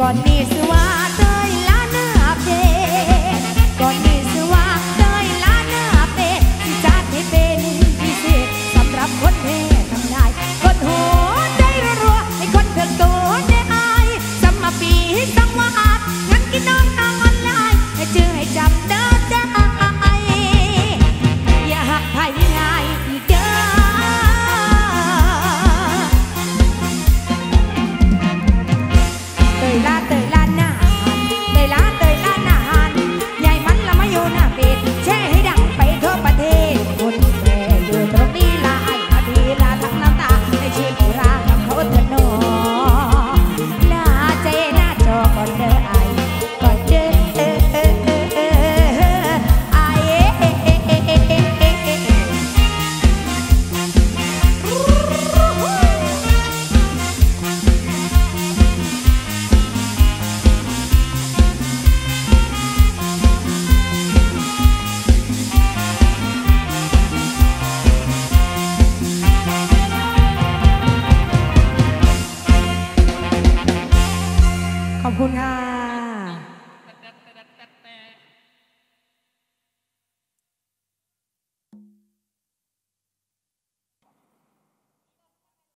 ก่อนนี้สิว่า คุณค่ะ